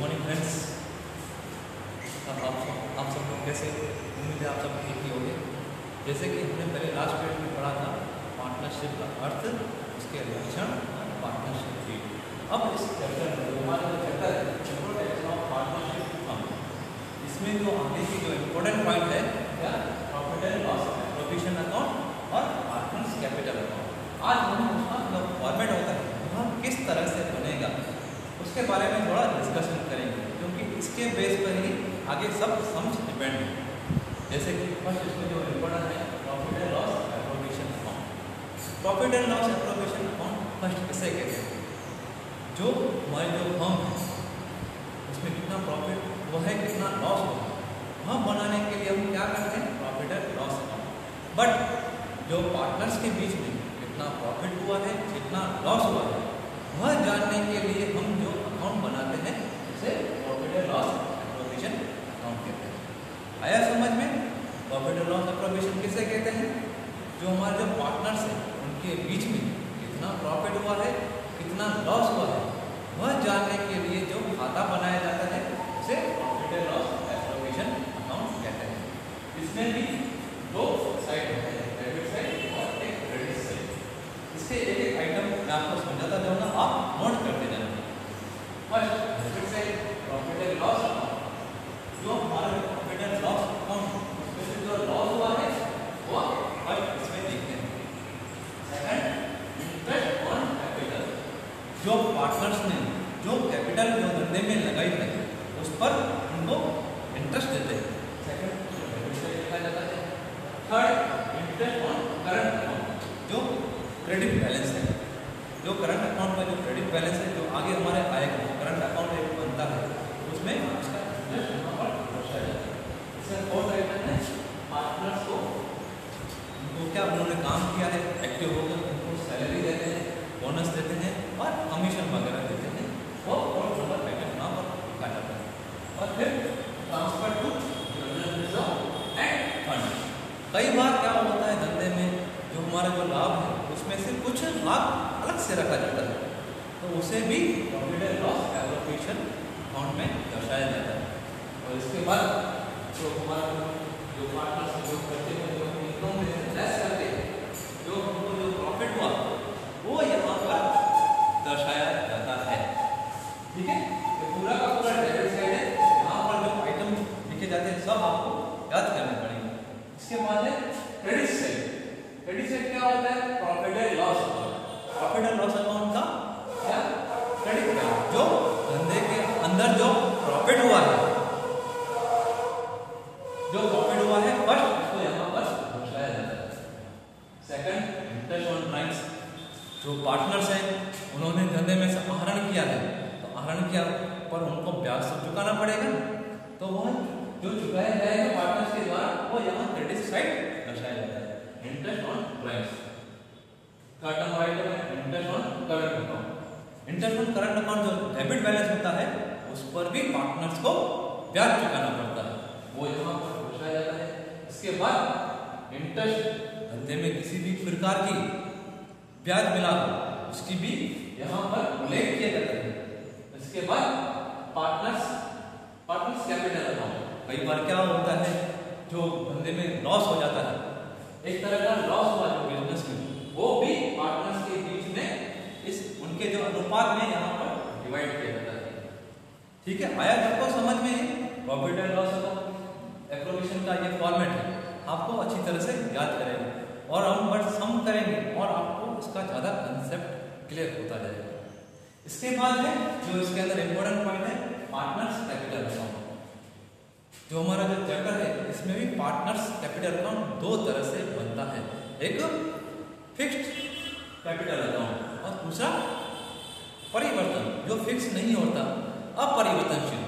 Morning friends अब आप सब आप सब लोग कैसे उम्मीद है आप सब ठीक ही होंगे? जैसे कि हमने पहले लास्ट पीरियड में पढ़ा था पार्टनरशिप का अर्थ, उसके लक्षण पार्टनरशिप की अब इस चैप्टर में हमारा जो चैप्टर है पार्टनरशिप फर्म इसमें जो आगे की जो इम्पोर्टेंट पॉइंट है, क्या? Profit and loss provision account और पार्टनर्स कैपिटल अकाउंट आज हम उसका जो फॉर्मेट होता है वह किस तरह से बनेगा, उसके बारे में थोड़ा डिस्कशन क्योंकि इसके बेस पर ही आगे सब सम्स डिपेंड है। जैसे कि फ़र्स्ट इसमें जो इम्पोर्टेंट है profit and loss appropriation account profit and loss appropriation account first किसे कहते हैं? जो हमारी जो फर्म है, उसमें कितना प्रॉफिट हुआ है कितना लॉस हुआ वह बनाने के लिए हम क्या करते हैं? Profit and loss account but जो पार्टनर्स के बीच में कितना प्रॉफिट हुआ है, कितना लॉस हुआ है, वह जानने के लिए हम जो अकाउंट बनाते हैं, उसे profit and loss provision account कहते हैं आया समझ में? प्रॉफिट एंड लॉस प्रोविज़न किसे कहते हैं? जो हमारे जो पार्टनर्स हैं, उनके बीच में कितना प्रॉफिट हुआ है, कितना लॉस हुआ है, वह जानने के लिए जो खाता बनाया जाता है, उसे profit and loss provision account कहते हैं। इसमें भी दो साइड होते हैं डेबिट साइड और एक क्रेडिट साइड इसके एक एक आइटम मैं आपको समझाता जाऊँगा आप नोट करते जाना first debit side profit and loss account जो हमारा प्रॉफिट एंड लॉस अकाउंट उसमें से जो लॉस हुआ है वो फ़र्स्ट इसमें देखते हैं सेकंड इंटरेस्ट ऑन कैपिटल जो पार्टनर्स ने जो कैपिटल जो धंधे में लगाई है उस पर उनको इंटरेस्ट देते हैं सेकंड डेबिट साइड लिखा जाता है third interest on current account जो क्रेडिट बैलेंस है जो करंट अकाउंट का जो क्रेडिट बैलेंस है जो आगे हमारे आएगा करंट अकाउंट एक बनता है उसमें इसका इंटरेस्ट यहाँ पर दर्शाया जाता है इसमें फोर्थ आइटम है पार्टनर्स को उनको क्या उन्होंने काम किया है एक्टिव होकर उनको सैलरी देते हैं बोनस देते हैं और कमीशन वगैरह देते हैं, वो फोर्थ नंबर आइटम यहाँ पर लिखा जाता है। और फिर ट्रांसफ़र टू एंड फंड कई बार क्या होता है धंधे में, जो हमारा जो लाभ है, उसमें से कुछ लाभ अलग से रखा जाता है। तो उसे भी profit and loss allocation account में दर्शाया जाता है। और इसके बाद जो हमारा जो करते हैं जो इनकम में से लेस करते हैं जो हमको जो प्रॉफिट हुआ वो यहाँ पर दर्शाया जाता है ठीक ये पूरा का पूरा डेबिट है। यहाँ पर जो आइटम लिखे जाते हैं, सब आपको याद करने पड़ेंगे। इसके बाद है क्रेडिट साइड क्रेडिट साइड क्या होता है? Profit and loss profit and loss account का क्या? क्रेडिट जो धंधे के अंदर जो प्रॉफिट हुआ है। जो प्रॉफिट हुआ है फ़र्स्ट उसको यहाँ पर दर्शाया जाता है। सेकंड इंटरेस्ट ऑन प्राइस जो पार्टनर्स हैं, उन्होंने धंधे में से आहरण किया है। आहरण किया, पर उनको ब्याज तो चुकाना पड़ेगा। तो वह जो चुकाया जाएगा पार्टनर्स के द्वारा, वो यहाँ क्रेडिट साइड दर्शाया जाता है। Interest on price third number item है interest on current account interest on current account जो डेबिट बैलेंस होता है, उस पर भी पार्टनर्स को ब्याज चुकाना पड़ता है। वो यहाँ पर दर्शाया जाता है। इसके बाद इंटरेस्ट धंधे में किसी भी प्रकार की ब्याज मिला उसकी भी यहाँ पर उल्लेख किया जाता है। इसके बाद पार्टनर्स पार्टनर्स कैपिटल अकाउंट कई बार क्या होता है जो धंधे में लॉस हो जाता है। एक तरह का लॉस हुआ जो बिज़नेस में। वो भी पार्टनर्स के बीच में इस उनके जो अनुपात में यहाँ पर डिवाइड किया जाता है। ठीक है आया सबको समझ में? Profit and loss account appropriation का ये फॉर्मेट है। आपको अच्छी तरह से याद करेंगे। और हम बट सम करेंगे और आपको उसका ज़्यादा कंसेप्ट क्लियर होता जाएगा। इसके बाद है, जो इसके अंदर इंपॉर्टेंट पॉइंट है पार्टनर्स कैपिटल अकाउंट जो हमारा जो चैप्टर है, इसमें भी पार्टनर्स कैपिटल अकाउंट दो तरह से बनता है। एक फिक्स्ड कैपिटल अकाउंट और दूसरा परिवर्तन, जो फिक्स नहीं होता, अपरिवर्तनशील।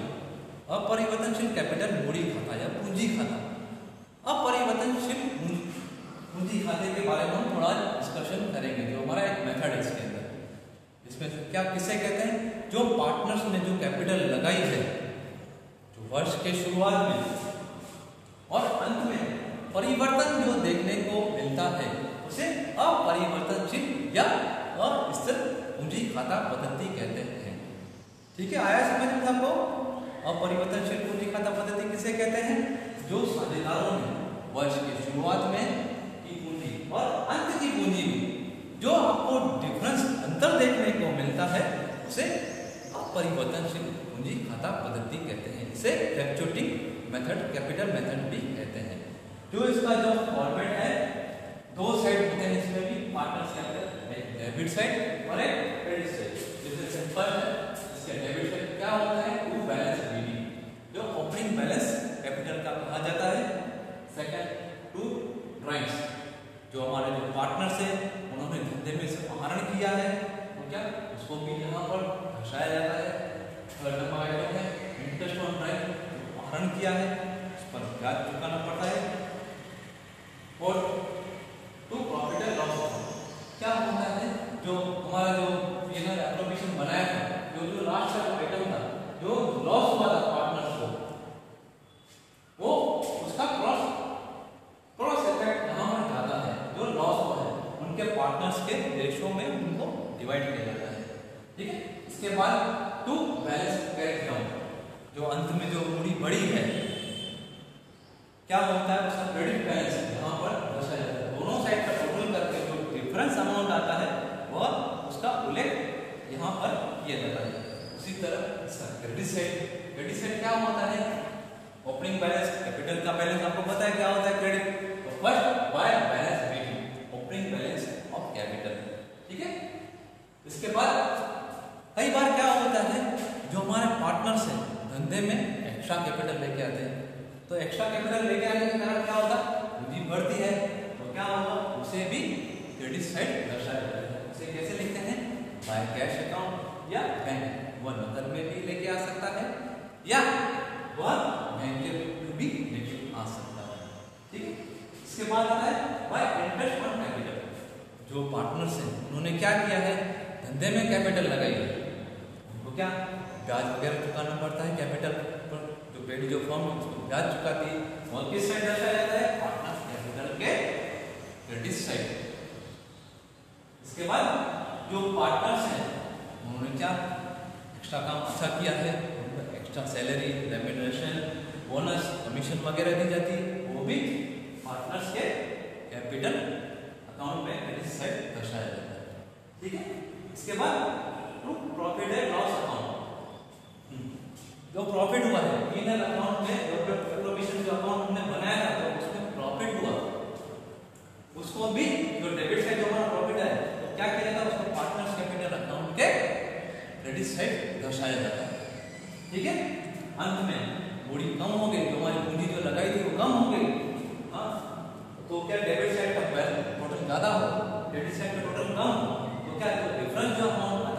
अपरिवर्तनशील कैपिटल मूड़ी खाता या पूंजी खाता। अपरिवर्तनशील पूंजी खाते के बारे में हम थोड़ा डिस्कशन करेंगे, जो हमारा एक मेथड है इसके। इसमें क्या किसे कहते हैं? जो पार्टनर्स ने जो कैपिटल लगाई है, जो वर्ष के शुरुआत में और अंत में परिवर्तन जो देखने को मिलता है, उसे अपरिवर्तनशील या अस्थिर पूंजी खाता पद्धति कहते हैं। ठीक है, आया समझ में आपको? अपरिवर्तनशील पूंजी खाता पद्धति किसे कहते हैं? जो साझेदारों ने वर्ष की शुरुआत में की पूंजी और अंत की पूंजी में, जो आपको डिफरेंस अंतर देखने को मिलता है, उसे अपरिवर्तनशील पूंजी खाता पद्धति कहते हैं। इसे फ्लैक्चुएटिंग मेथड कैपिटल मेथड भी कहते हैं। जो इसका जो फॉर्मेट है, दो साइड होते हैं इसमें भी पार्टनर्स अंदर एक डेबिट साइड और एक क्रेडिट साइड जैसे सिंपल है, इसका डेबिट साइड क्या होता है? टू बैलेंस बीडी जो ओपनिंग बैलेंस कैपिटल का कहा जाता है सेकंड टू ड्राइंग्स जो हमारे जो पार्टनर्स है उन्होंने धंधे में से आहरण किया है तो क्या उसको भी यहाँ पर जाता है। थर्ड नंबर आइटम है इंटरेस्ट ऑन ड्राइंग आहरण किया है, उस पर ब्याज चुकाना पड़ता है और टू प्रॉफिट एंड लॉस क्या होता है जो हमारा जो पीएनआर एप्रोप्रिएशन बनाया था जो जो लास्ट का आइटम था जो लॉस हुआ था पार्टनर्स को वो उसका क्रॉस क्रॉस इफ़ेक्ट यहाँ पर जाता है जो लॉस हुआ है उनके पार्टनर्स के रेशो में उनको डिवाइड किया जाता है ठीक है इसके बाद टू बैलेंस कैरेट डाउन जो अंत में जो मूड़ी बड़ी है, क्या होता है उसका क्रेडिट बैलेंस यहाँ पर दर्शाया जाता है। दोनों साइड का टोटल करके जो डिफरेंस अमाउंट आता है, वह उसका उल्लेख यहाँ पर किया जाता है। उसी तरह इसका क्रेडिट साइड क्रेडिट साइड क्या होता है? ओपनिंग बैलेंस कैपिटल का बैलेंस आपको पता है क्या होता है क्रेडिट तो first by balance opening balance of capital ठीक है? इसके बाद कई बार क्या होता है, जो हमारे पार्टनर्स हैं, धंधे में एक्स्ट्रा कैपिटल लेके आते हैं। तो एक्स्ट्रा कैपिटल लेके आने के कारण क्या होता है पूंजी बढ़ती है तो क्या होगा, उसे भी क्रेडिट साइड दर्शाया जाता है। उसे कैसे लिखते हैं? बाय कैश अकाउंट या बैंक वह नकद में भी लेके आ सकता है, या वह बैंक में भी लेके आ सकता है। ठीक है? इसके बाद आता है बाय इंटरेस्ट ऑन कैपिटल जो पार्टनर्स हैं, उन्होंने क्या किया है, धंधे में कैपिटल लगाई है। क्या? ब्याज वगैरह चुकाना पड़ता है कैपिटल पर? जो पेडी जो फर्म है, उसको ब्याज चुकाती है। किस साइड दर्शाया जाता है पार्टनर कैपिटल के क्रेडिट साइड इसके बाद जो पार्टनर्स हैं, उन्होंने क्या एक्स्ट्रा काम अच्छा किया है? Extra salary remuneration bonus commission वगैरह दी जाती है। वो भी पार्टनर्स के कैपिटल अकाउंट में क्रेडिट साइड दर्शाया जाता है। ठीक है? इसके बाद प्रॉफिट एंड लॉस अकाउंट जो प्रॉफिट हुआ है पीएनएल अकाउंट में जो प्रोविज़न जो अकाउंट हमने बनाया था तो उसमें प्रॉफिट हुआ। उसको भी जो डेबिट साइड जो हमारा प्रॉफिट है तो क्या किया जाता है, उसको पार्टनर्स कैपिटल अकाउंट के क्रेडिट साइड दर्शाया जाता है। ठीक है? अंत में मूड़ी कम हो गई हमारी पूंजी जो लगाई थी वो कम हो गई। हाँ? तो क्या डेबिट साइड का टोटल ज़्यादा हो क्रेडिट साइड का टोटल कम हो तो क्या डिफरेंस जो अमाउंट है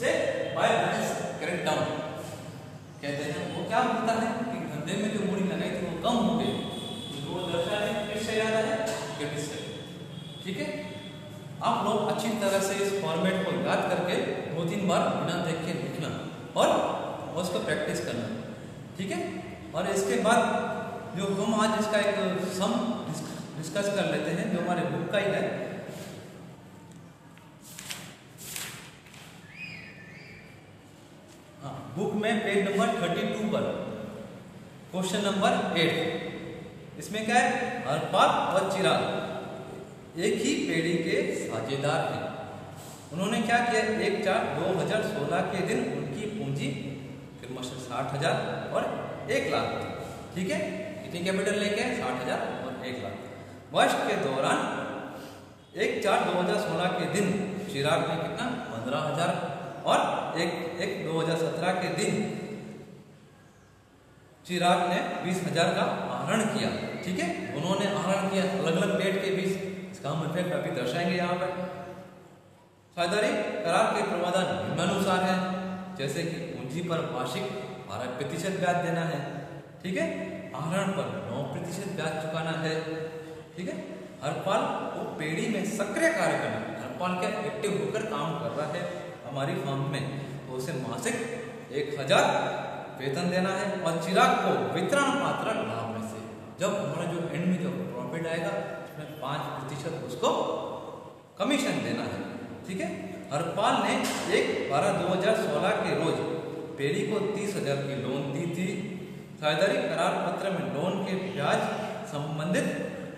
उसे बाय बैलेंस करेक्ट डाउन कहते हैं, वो क्या होता है कि धंधे में जो मूड़ी लगाई थी वो कम हो गई। तो वो दर्शाने किससे ज़्यादा है क्रेडिट से ठीक है? आप लोग अच्छी तरह से इस फॉर्मेट को याद करके दो तीन बार बिना देख के लिखना और उसको प्रैक्टिस करना। ठीक है? और इसके बाद जो हम आज इसका एक सम डिस्कस कर लेते हैं, जो हमारे बुक का ही है हाँ में पेज नंबर थर्टी टू पर। क्वेश्चन नंबर एट इसमें क्या है? हरपाल और चिराग। एक ही पेड़ी के साझेदार हैं। उन्होंने क्या किया? एक चार दो हज़ार सोलह के दिन उनकी पूंजी क्रमशः साठ हज़ार और एक लाख। ठीक है? कितनी कैपिटल लेके? साठ हज़ार और एक लाख। वर्ष के दौरान एक चार दो हज़ार सोलह के दिन चिराग ने कितना? पंद्रह हज़ार। और एक एक दो हज़ार सत्रह के दिन चिराग ने बीस हज़ार का आहरण किया, ठीक है? उन्होंने आहरण किया अलग अलग डेट के बीच इसका हम इफ़ेक्ट अभी दर्शाएँगे यहाँ पर। साझेदारी, करार के प्रावधान निम्नानुसार है, जैसे कि पूंजी पर वार्षिक बारह प्रतिशत ब्याज देना है, ठीक है? आहरण पर नौ प्रतिशत ब्याज चुकाना है, ठीक है? हरपाल वो पेड़ी में सक्रिय कार्य करना, हरपाल क्या एक्टिव होकर काम कर रहा है? हमारी फर्म में तो उसे मासिक एक हज़ार वेतन देना है और चिराग को वितरण पात्र लाभ में से। जब हमारा जो एंड में जो प्रॉफिट आएगा, उसमें पाँच प्रतिशत उसको कमीशन देना है। ठीक है? हरपाल ने एक बारह दो हज़ार सोलह के रोज पेरी को तीस हज़ार की लोन दी थी। साझेदारी करार पत्र में लोन के ब्याज संबंधित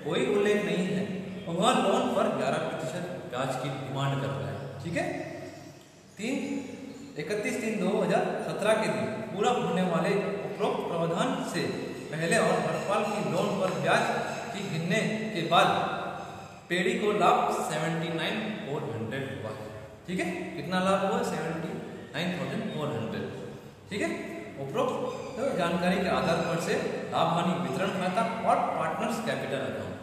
कोई उल्लेख नहीं है। वह लोन पर 11 प्रतिशत ब्याज की डिमांड कर रहा है। ठीक है? तीन, इकतीस तीन दो हज़ार सत्रह के दिन पूरा होने वाले उपरोक्त प्रावधान से पहले और हरपाल की लोन पर ब्याज की गिनने के बाद पेड़ी को लाभ सेवेंटी नाइन फोर हंड्रेड हुआ ठीक है? कितना लाभ हुआ? Seventy nine thousand four hundred. ठीक है? उपरोक्त तो जानकारी के आधार पर से लाभ, हानि, वितरण खाता और पार्टनर्स कैपिटल अकाउंट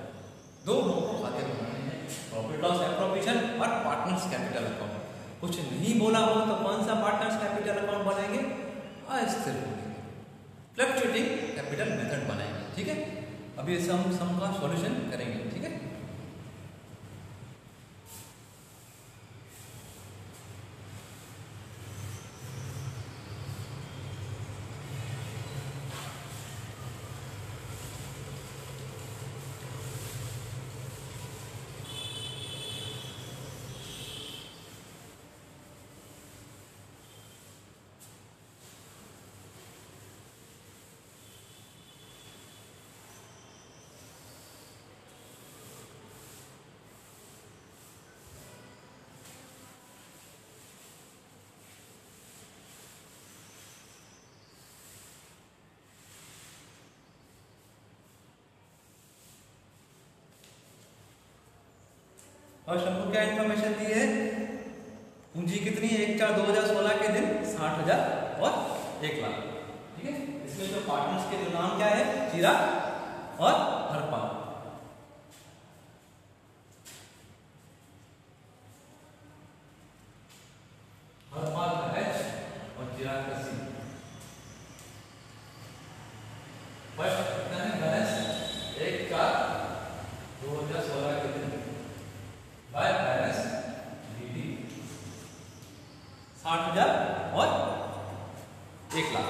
दो हमको खाते बनाने हैं। प्रॉफिट लॉस एप्रोप्रिएशन और पार्टनर्स कैपिटल अकाउंट कुछ नहीं बोला हो तो कौन सा पार्टनर्स कैपिटल अकाउंट बनाएँगे? अस्थिर फ्लक्चुएटिंग कैपिटल मेथड बनाएँगे, ठीक है? अभी सम सम का सॉल्यूशन करेंगे ठीक है और शंभू, क्या इन्फॉर्मेशन दी है? पूंजी कितनी एक चार दो हज़ार सोलह के दिन साठ हज़ार और एक लाख। ठीक है? इसमें जो पार्टनर्स के जो नाम क्या है? चीरा और हरपा हरपाल का एच और चिराग का सी फ़र्स्ट कितना है बैलेंस एक चार दो हज़ार सोलह के दिन बाय बैलेंस डी साठ हज़ार और एक लाख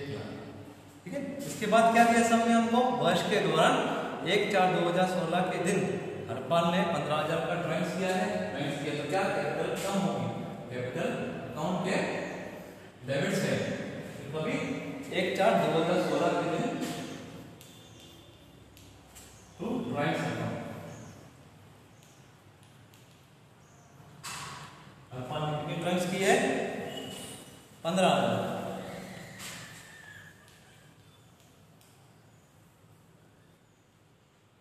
एक लाख ठीक है इसके बाद क्या दिया सबने हमको? वर्ष के दौरान एक चार दो हज़ार सोलह के दिन हरपाल ने पंद्रह हज़ार का ड्राइंग्स किया है। ड्राइंग्स किया तो क्या? कैपिटल कम होगी कैपिटल अकाउंट के डेबिट से। कभी अभी एक चार दो हज़ार सोलह के दिन टू ड्राइंग्स अकाउंट हरपाल ने कितनी ड्राइंग्स की है पंद्रह हज़ार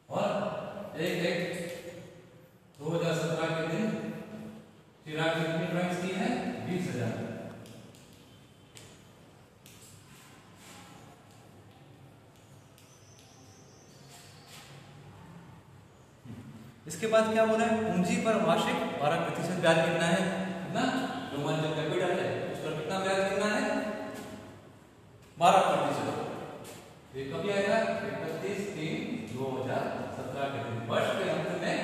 और एक एक दो हज़ार सत्रह के दिन चिराग की कितनी ड्राइंग्स की है बीस हज़ार इसके बाद क्या बोला है? पूंजी पर वार्षिक बारह प्रतिशत ब्याज कितना है। कितना जो मान जो कैपिटल है उस पर कितना ब्याज कितना है बारह प्रतिशत ये कभी आएगा इकतीस तीन दो हज़ार सत्रह के दिन वर्ष के अंत में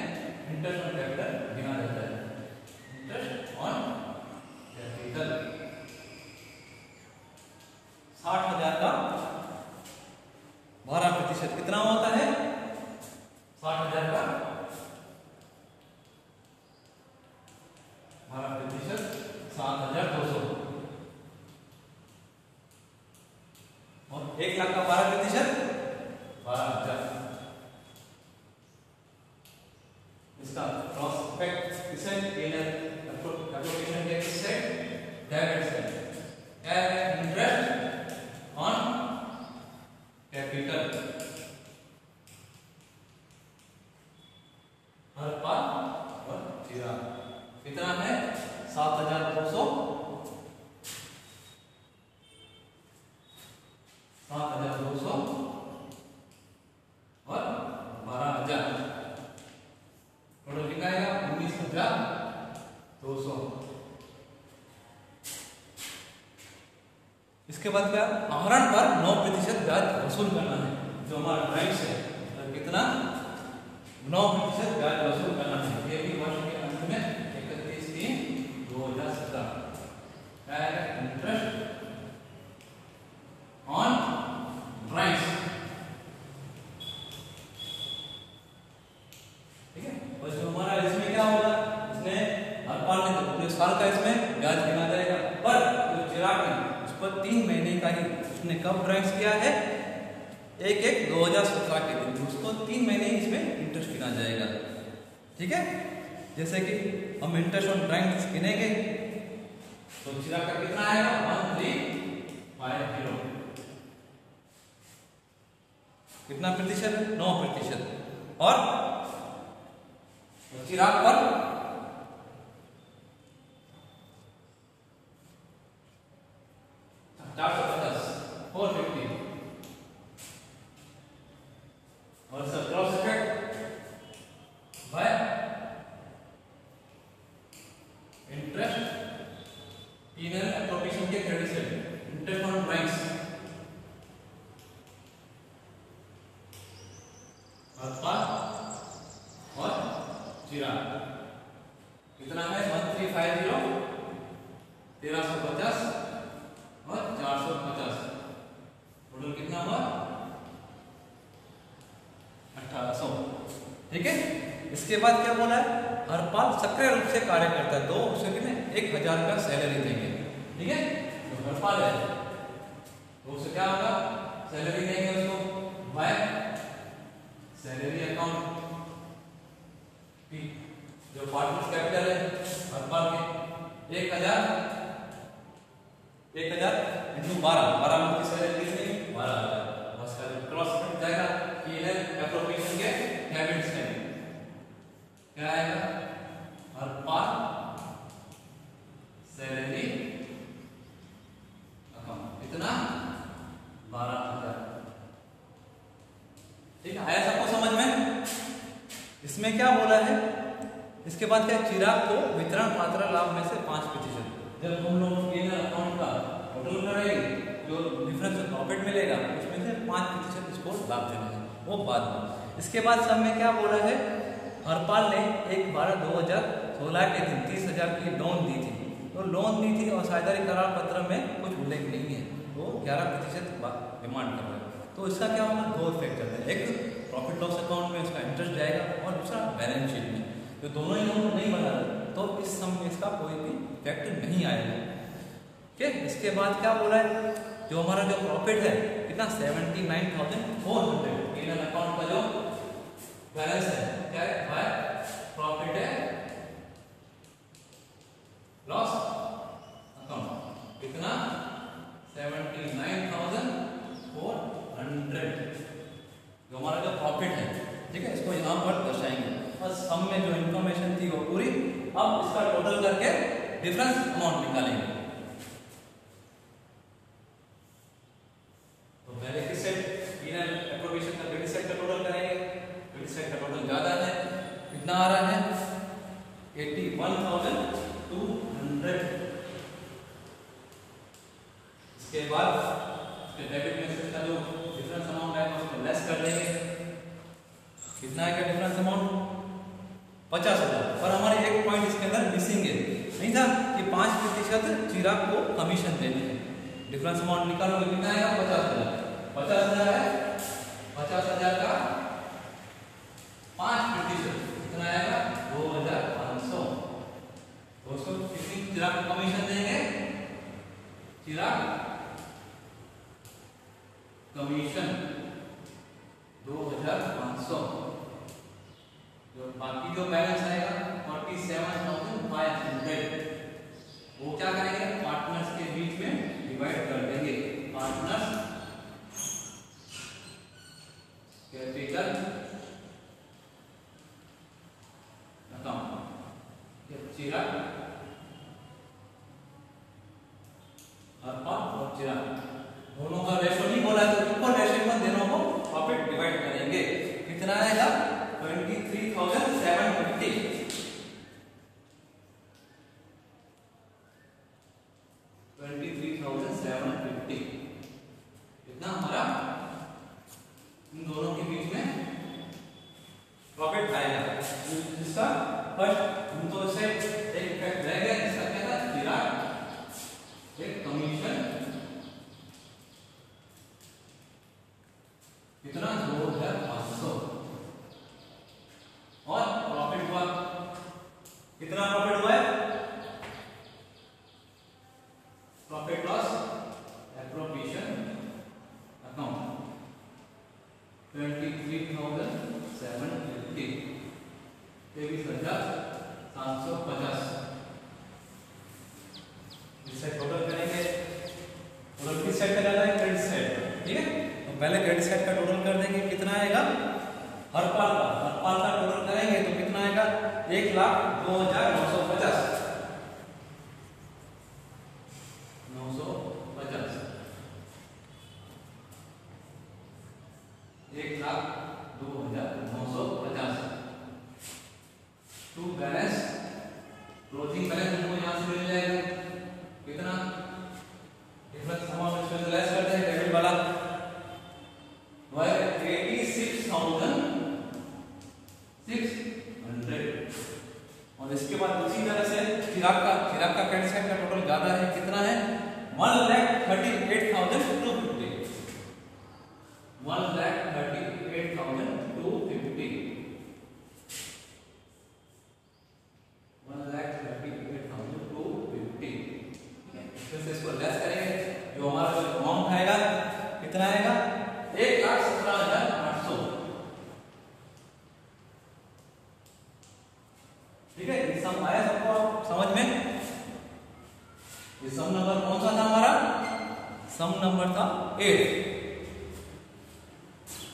इंटरेस्ट ऑन कैपिटल गिना जाता है इंटरेस्ट ऑन कैपिटल साठ हज़ार का बारह प्रतिशत कितना होता है साठ हज़ार का बारह प्रतिशत सात हज़ार दो सौ। और एक लाख का बारह प्रतिशत बारह हज़ार इसका क्रॉस इफ़ेक्ट किसे एप्लीकेशन के किससे डेबिट से क्या है interest on capital Harpal और जीरा कितना है सात हज़ार दो सौ सात हज़ार दो सौ और बारह हज़ार टोटल कितना आएगा उन्नीस हज़ार दो सौ इसके बाद क्या? आहरण पर नौ प्रतिशत ब्याज वसूल करना है। जो हमारा ड्राइव्स है तो कितना? नौ प्रतिशत ब्याज वसूल करना है। ये भी वर्ष के अंत में इकतीस तीन दो हज़ार सत्रह इंटरेस्ट ऑन ड्राइव्स उसने कब ड्राइंग्स किया है एक एक दो हज़ार सत्रह के दिन उसको तीन महीने इसमें इंटरेस्ट गिना जाएगा? ठीक है? जैसे कि हम इंटरेस्ट ऑन ड्राइंग्स गिनेंगे तो चिरा का कितना आएगा? वन थ्री फाइव ज़ीरो कितना प्रतिशत? नौ प्रतिशत। और चिराग पर चार सौ और सर क्रॉस इफ़ेक्ट बाय इंटरेस्ट पीनल एप्रोप्रिएशन के क्रेडिट से इंटरेस्ट ऑन ड्राइंग्स उत्पाद और जीरा कितना है वन थ्री फाइव ज़ीरो तेरह सौ पचास और चार सौ पचास टोटल कितना हुआ अठारह सौ ठीक है इसके बाद क्या बोला है हरपाल सक्रिय रूप से कार्य करता है। दो उसे कितने एक हज़ार का सैलरी देंगे। ठीक है? तो हरपाल है। तो उसे क्या होगा? सैलरी देंगे उसको। वाई सैलरी अकाउंट जो पार्टनर्स कैपिटल है हरपाल के, एक हज़ार एक हज़ार इंटू बारह। बारह मंथ की सैलरी कितनी बारह हज़ार। बस का क्रॉस जाएगा। पी एल एप्रोप्रिएशन के हैबिट्स में। क्या आएगा हर पार सैलरी अकाउंट कितना बारह हज़ार ठीक है आया सबको समझ में इसमें क्या बोला है इसके बाद क्या चिराग को वितरण पात्र लाभ में से पाँच प्रतिशत। जब हम लोग अकाउंट का टोटल करेंगे जो डिफरेंस प्रॉफिट मिलेगा, उसमें से पाँच प्रतिशत इसको लाभ देना है। वो बाद में इसके बाद सब में क्या बोला है? हरपाल ने एक बारह दो हज़ार सोलह के दिन तीस हज़ार की लोन दी थी। तो लोन दी थी और साझेदारी करार पत्र में कुछ उल्लेख नहीं है। वो ग्यारह प्रतिशत डिमांड कर रहा है। तो इसका क्या होगा? दो चलता है। एक प्रॉफिट लॉस अकाउंट में उसका इंटरेस्ट जाएगा और दूसरा बैलेंस शीट में। तो दोनों ही लोग नहीं बना रहे। तो इस सम में इसका कोई भी इफ़ेक्ट नहीं आएगा। ठीक है? इसके बाद क्या बोला है? जो हमारा जो प्रॉफिट है, कितना? Seventy nine thousand four hundred इन अकाउंट का जो बैलेंस है, क्या है? प्रॉफिट है लॉस अकाउंट कितना? Seventy nine thousand four hundred जो हमारा जो प्रॉफिट है, ठीक है? इसको यहाँ पर दर्शाएँगे। बस हम में जो इन्फॉर्मेशन थी वो पूरी अब इसका टोटल करके डिफरेंस अमाउंट निकालेंगे तो पहले किस सेट पीनल एप्रोप्रिएशन का क्रेडिट सेट का टोटल करेंगे क्रेडिट सेट का टोटल ज़्यादा है कितना आ रहा है 81200 इसके बाद इसके डेबिट में से इसका जो डिफरेंस अमाउंट आएगा उसको लेस कर देंगे कितना आएगा डिफरेंस अमाउंट पचास हज़ार पर हमारे एक पॉइंट इसके अंदर मिसिंग है नहीं था कि पाँच प्रतिशत चिराग को कमीशन देने हैं डिफरेंस अमाउंट निकालोगे कितना आएगा पचास हज़ार पचास हज़ार है पचास हज़ार का पाँच प्रतिशत कितना आएगा दो हज़ार पाँच सौ तो उसको कितनी चिराग को कमीशन देंगे चिराग कमीशन दो हज़ार पाँच सौ जो बाकी जो बैलेंस आएगा forty seven thousand five hundred वो क्या करेंगे पार्टनर्स के बीच में डिवाइड कर देंगे पार्टनर्स कैपिटल अकाउंट ये चिराग अर्पण और चिराग दोनों का रेशो नहीं बोला तो ऊपर रेशो में दोनों को प्रॉफिट डिवाइड करेंगे। कितना आएगा? Twenty three thousand seven fifty twenty three thousand seven fifty कितना हमारा इन दोनों के बीच में प्रॉफिट आएगा जिसका फ़र्स्ट हम तो इसे एक इफ़ेक्ट रह गया जिसका क्या था चिराग एक कमीशन कितना दो हज़ार पाँच सौ और प्रॉफिट हुआ कितना प्रॉफिट हुआ है profit loss appropriation twenty three thousand seven fifty तेईस हज़ार सात सौ पचास इससे टोटल करेंगे टोटल किस साइड का डाला है क्रेडिट साइड ठीक है तो पहले क्रेडिट साइड का टोटल कर देंगे कितना आएगा हर पाल का हर पाल का टोटल करेंगे तो कितना आएगा एक लाख दो हज़ार नौ सौ पचास नौ सौ पचास एक लाख दो हज़ार नौ सौ पचास टू बैलेंस क्लोजिंग बैलेंस हमको यहाँ से मिल जाएगा। कितना? डिफरेंस हम इसमें लेस करते हैं डेबिट वाला 8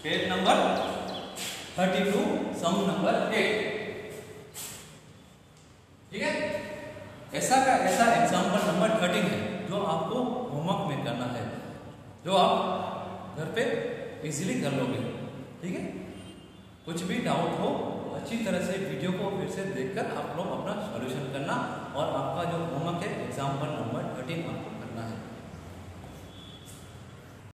page number 32 सम नंबर 8 ठीक है? ऐसा का ऐसा एग्ज़ाम्पल नंबर 13 है, जो आपको होमवर्क में करना है, जो आप घर पे इजीली कर लोगे। ठीक है? कुछ भी डाउट हो, अच्छी तरह से वीडियो को फिर से देखकर आप लोग अपना सॉल्यूशन करना और आपका जो होमवर्क है एग्ज़ाम्पल नंबर थर्टीन आपको